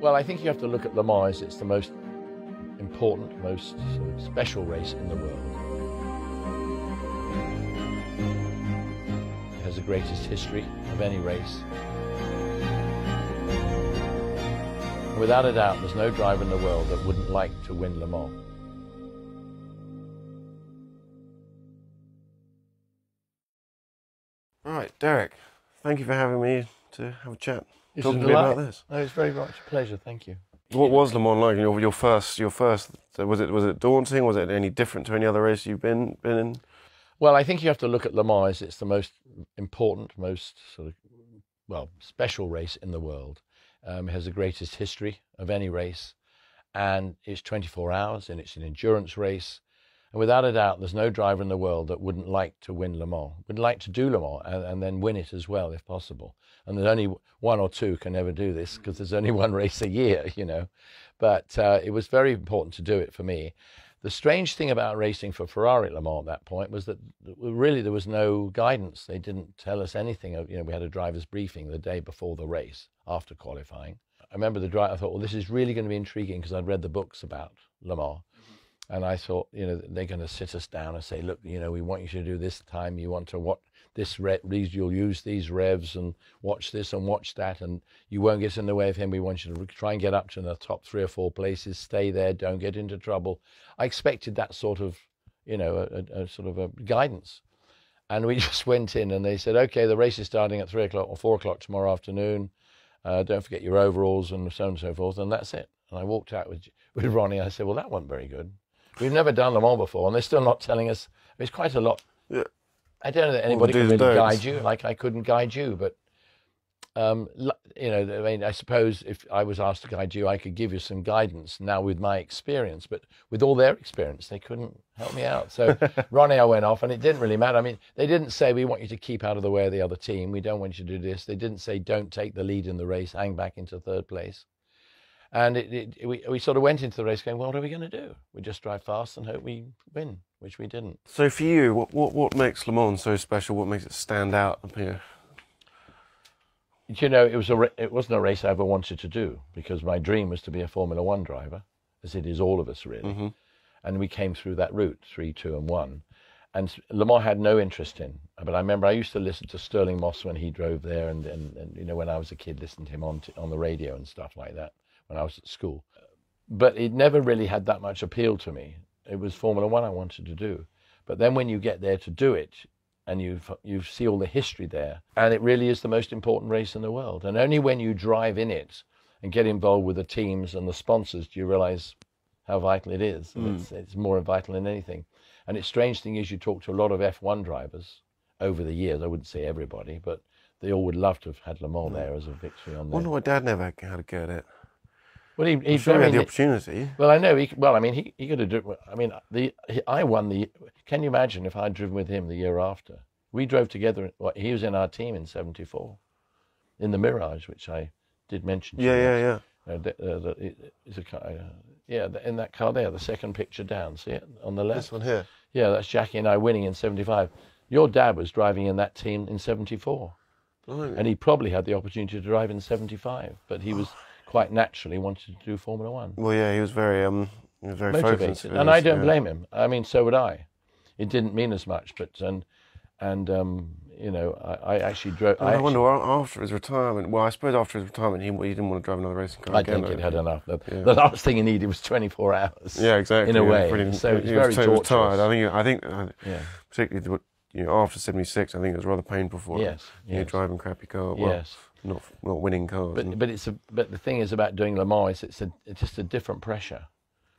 Well, I think you have to look at Le Mans. It's the most important, most special race in the world. It has the greatest history of any race. Without a doubt, there's no driver in the world that wouldn't like to win Le Mans. All right, Derek, thank you for having me to have a chat. It's to me about this. No, it's very much a pleasure. Thank you. What was Le Mans like? Your, your first, your first. Was it was it daunting? Was it any different to any other race you've been been in? Well, I think you have to look at Le Mans. It's the most important, most sort of well special race in the world. Um, it has the greatest history of any race, and it's 24 hours, and it's an endurance race. And without a doubt, there's no driver in the world that wouldn't like to win Le Mans, would like to do Le Mans and, and then win it as well if possible. And there's only one or two can ever do this because there's only one race a year, you know. But uh, it was very important to do it for me. The strange thing about racing for Ferrari at Le Mans at that point was that really there was no guidance. They didn't tell us anything. You know, we had a driver's briefing the day before the race after qualifying. I remember the driver. I thought, well, this is really going to be intriguing because I'd read the books about Le Mans, and I thought, you know, they're going to sit us down and say, look, you know, we want you to do this time. You want to what this re- these you'll use these revs and watch this and watch that, and you won't get in the way of him. We want you to try and get up to the top three or four places. Stay there. Don't get into trouble. I expected that sort of, you know, a, a sort of a guidance. And we just went in and they said, okay, the race is starting at three o'clock or four o'clock tomorrow afternoon. Uh, don't forget your overalls and so on and so forth. And that's it. And I walked out with, with Ronnie. I said, well, that wasn't very good. We've never done them all before, and they're still not telling us. It's quite a lot. Yeah. I don't know that anybody do's can really guide you, like I couldn't guide you, but um, you know, I mean, I suppose if I was asked to guide you, I could give you some guidance now with my experience, but with all their experience, they couldn't help me out. So Ronnie, I went off, and it didn't really matter. I mean, they didn't say we want you to keep out of the way of the other team. We don't want you to do this. They didn't say don't take the lead in the race, hang back into third place. And it, it, we, we sort of went into the race going, well, what are we going to do? We just drive fast and hope we win, which we didn't. So for you, what what, what makes Le Mans so special? What makes it stand out up here? you know, it was a, it wasn't a race I ever wanted to do because my dream was to be a Formula One driver, as it is all of us really. Mhm. And we came through that route, three, two, and one. And Le Mans had no interest in. But I remember I used to listen to Stirling Moss when he drove there, and, and, and you know when I was a kid, listened to him on t- on the radio and stuff like that when I was at school. But it never really had that much appeal to me. It was Formula One I wanted to do. But then when you get there to do it, and you you see all the history there, and it really is the most important race in the world. And only when you drive in it and get involved with the teams and the sponsors do you realize how vital it is. And hmm. it's, it's more vital than anything. And it's strange thing is you talk to a lot of F1 drivers over the years. I wouldn't say everybody, but they all would love to have had Le Mans hmm. there as a victory on wonder why Dad never had a go at it. Well, he, he, sure I he had the opportunity. well, I know. He, well, I mean, he, he could have. done- I mean, the he, I won the. Can you imagine if I'd driven with him the year after? We drove together. Well, he was in our team in '74, in the Mirage, which I did mention. to Yeah, you. yeah, yeah. Uh, the, uh, the, it- it's a, car- uh, yeah, the, in that car there, the second picture down. See it on the left? This one here. Yeah, that's Jacky and I winning in '75. Your dad was driving in that team in '74, Blimey. and he probably had the opportunity to drive in '75, but he was quite naturally wanted to do Formula One Well, yeah, he was very um, he was very focused. motivated, and I don't yeah. blame him. I mean, so would I. It didn't mean as much, but and and um, you know, I, I actually drove. I, I, wonder actually, why after his retirement. Well, I suppose after his retirement, he, he didn't want to drive another racing car I again. think don't it had enough. The, Yeah. the last thing he needed was 24 hours. Yeah, exactly. In a yeah, way, pretty- so it's he very was, so he was tired. I think. I think. uh, Yeah. Particularly, you know, after '76, I think it was rather painful for him. Yes. You know, driving crappy car. Well, yes. Not not winning cars. But but it's a but the thing is about doing Le Mans, it's a it's just a different pressure.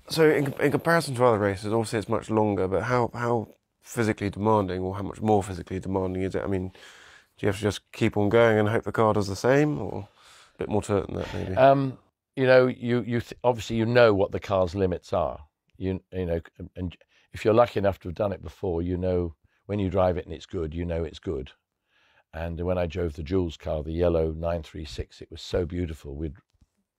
So in, in comparison to other races, obviously it's much longer, but how how physically demanding, or how much more physically demanding is it? I mean, do you have to just keep on going and hope the car does the same, or a bit more to it than that, maybe? Um, you know, you you th- obviously you know what the car's limits are. You you know, and if you're lucky enough to have done it before, you know when you drive it and it's good, you know it's good. And when I drove the Jules car, the yellow 936, it was so beautiful. We'd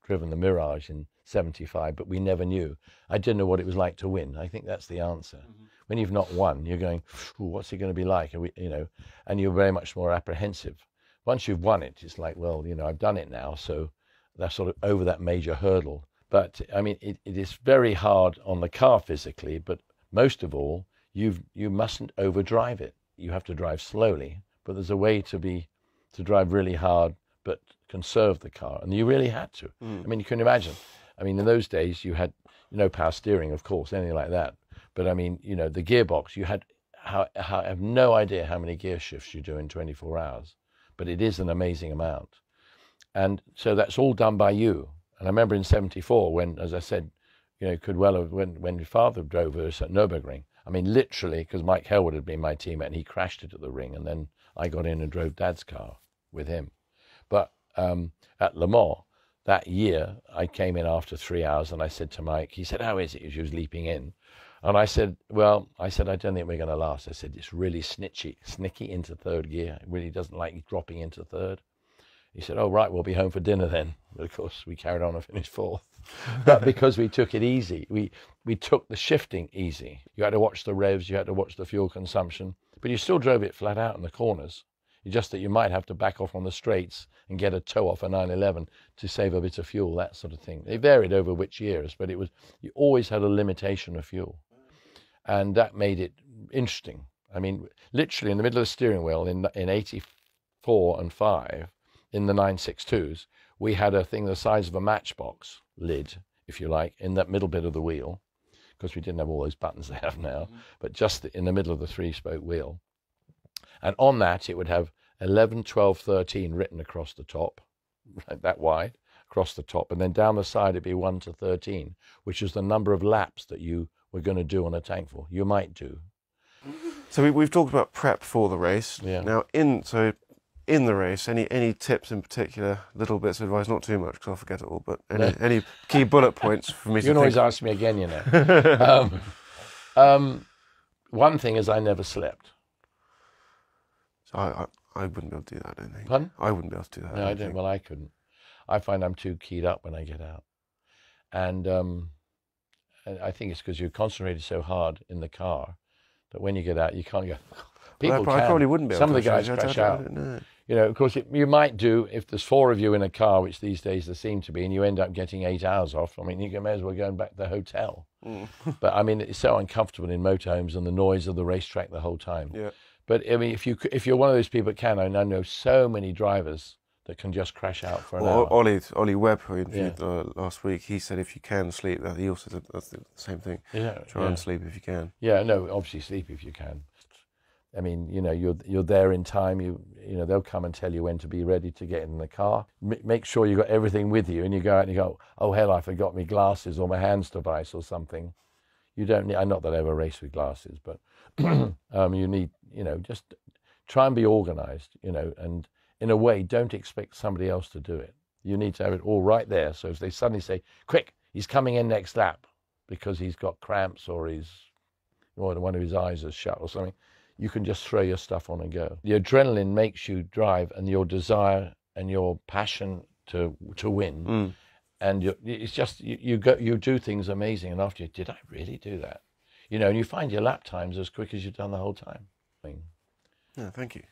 driven the Mirage in 75, but we never knew. I didn't know what it was like to win. I think that's the answer. Mm-hmm. When you've not won, you're going, what's it going to be like? We, you know, and you're very much more apprehensive. Once you've won it, it's like, well, you know, I've done it now, so They're sort of over that major hurdle. But I mean, it, it is very hard on the car physically, but most of all, you've, you mustn't overdrive it. You have to drive slowly, but there's a way to be to drive really hard but conserve the car, and you really had to. Mm. I mean, you can imagine. I mean, in those days, you had no power steering, of course, anything like that. But I mean, you know, the gearbox, you had. How, how, I have no idea how many gear shifts you do in 24 hours, but it is an amazing amount. And so that's all done by you. And I remember in 74 when, as I said, you know, could well have, when, when your father drove us at Nürburgring, I mean, literally, because Mike Hailwood had been my teammate and he crashed it at the ring. And then I got in and drove dad's car with him. But um, at Le Mans that year, I came in after three hours and I said to Mike, he said, How is it? She was leaping in. And I said, Well, I said, I don't think we're going to last. I said, It's really snitchy, snicky into third gear. It really doesn't like dropping into third. He said, Oh, right, we'll be home for dinner then. But of course, we carried on and finished fourth. but because we took it easy, we, we took the shifting easy. You had to watch the revs, you had to watch the fuel consumption, but you still drove it flat out in the corners. Just that you might have to back off on the straights and get a tow off a 911 to save a bit of fuel, that sort of thing. They varied over which years, but it was you always had a limitation of fuel, and that made it interesting. I mean, literally in the middle of the steering wheel in in '84 and five, in the 962s, we had a thing the size of a matchbox lid, if you like, in that middle bit of the wheel, because we didn't have all those buttons they have now, mm-hmm. but just in the middle of the three-spoke wheel. And on that, it would have 11, 12, 13 written across the top, like that wide, across the top. And then down the side, it'd be 1 to 13, which is the number of laps that you were going to do on a tank for. You might do. So we, have talked about prep for the race. Yeah. Now, in so in the race, any any tips in particular, little bits of advice, not too much because I'll forget it all, but any, any key bullet points for me you can always ask me again, you know. um, um, one thing is I never slept. So I, I, I wouldn't be able to do that, I don't think. Pardon? I wouldn't be able to do that. No, I, don't. Well, I couldn't. I find I'm too keyed up when I get out. And, um, I think it's because you're concentrated so hard in the car that when you get out, you can't go. People well, I, can. I probably wouldn't be Some of the guys crash out. You know, of course, it, you might do if there's four of you in a car, which these days there seem to be, and you end up getting eight hours off. I mean, you may as well go back to the hotel. Mm. but I mean, it's so uncomfortable in motorhomes and the noise of the racetrack the whole time. Yeah. But I mean, if you if you're one of those people that can, I know so many drivers that can just crash out for an well, hour. Ollie Ollie Webb, who interviewed yeah. uh, last week, he said if you can sleep, that he also said that's the same thing. Yeah, try yeah. and sleep if you can. Yeah, no, obviously sleep if you can. I mean, you know, you're you're there in time. You you know, they'll come and tell you when to be ready to get in the car. M- make sure you've got everything with you, and you go out and you go, oh hell, I forgot my glasses or my HANS device or something. You don't need. Not that I ever race with glasses, but um, you need, you know, just try and be organized, you know, and in a way, don't expect somebody else to do it. You need to have it all right there. So if they suddenly say, quick, he's coming in next lap because he's got cramps or he's, or one of his eyes is shut or something, you can just throw your stuff on and go. The adrenaline makes you drive and your desire and your passion to, to win. Mm. And it's just, you, you, go, you do things amazing. And after you, did I really do that? You know, and you find your lap times as quick as you've done the whole time. Yeah, thank you.